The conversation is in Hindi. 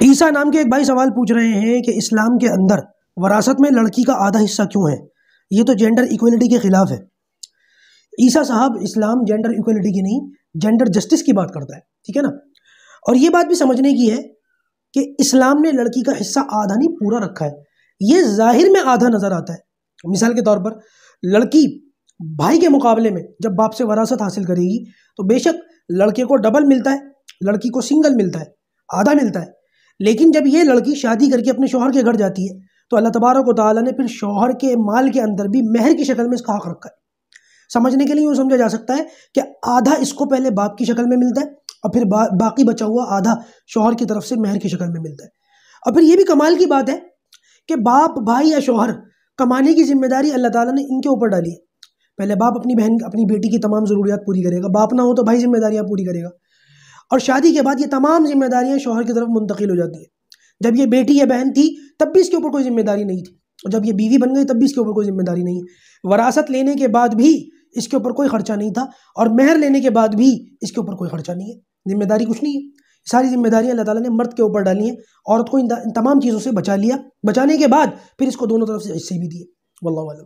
ईसा नाम के एक भाई सवाल पूछ रहे हैं कि इस्लाम के अंदर वरासत में लड़की का आधा हिस्सा क्यों है? ये तो जेंडर इक्वलिटी के ख़िलाफ़ है। ईसा साहब, इस्लाम जेंडर इक्वलिटी की नहीं जेंडर जस्टिस की बात करता है, ठीक है ना? और ये बात भी समझने की है कि इस्लाम ने लड़की का हिस्सा आधा नहीं, पूरा रखा है। ये ज़ाहिर में आधा नज़र आता है। मिसाल के तौर पर, लड़की भाई के मुकाबले में जब बाप से वरासत हासिल करेगी तो बेशक लड़के को डबल मिलता है, लड़की को सिंगल मिलता है, आधा मिलता है। लेकिन जब ये लड़की शादी करके अपने शोहर के घर जाती है तो अल्लाह तबारक ताली ने फिर शोहर के माल के अंदर भी महर की शक्ल में इसका हक रखा है। समझने के लिए यूँ समझा जा सकता है कि आधा इसको पहले बाप की शक्ल में मिलता है और फिर बा, बाकी बचा हुआ आधा शोहर की तरफ़ से महर की शक्ल में मिलता है। और फिर ये भी कमाल की बात है कि बाप भाई या शोहर कमाने की ज़िम्मेदारी अल्लाह ताला ने इनके ऊपर डाली है। पहले बाप अपनी बहन अपनी बेटी की तमाम ज़रूरियात पूरी करेगा बाप ना हो तो भाई जिम्मेदारियाँ पूरी करेगा। और शादी के बाद ये तमाम जिम्मेदारियाँ शोहर की तरफ़ मुंतकिल हो जाती हैं। जब ये बेटी या बहन थी, तब भी इसके ऊपर कोई ज़िम्मेदारी नहीं थी। और जब ये बीवी बन गई, तब भी इसके ऊपर कोई ज़िम्मेदारी नहीं है। वरासत लेने के बाद भी इसके ऊपर कोई खर्चा नहीं था और मेहर लेने के बाद भी इसके ऊपर कोई खर्चा नहीं है। ज़िम्मेदारी कुछ नहीं है। सारी जिम्मेदारियाँ अल्लाह ताला ने मर्द के ऊपर डाली हैं औरत को इन तमाम चीज़ों से बचा लिया। बचाने के बाद फिर इसको दोनों तरफ़ से हिस्से भी दिए वल्लम